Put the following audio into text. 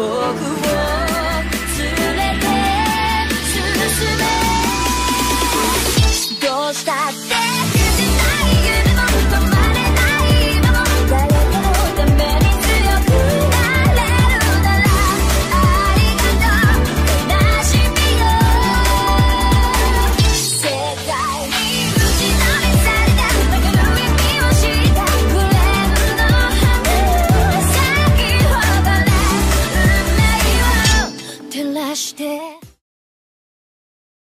Walk away. して。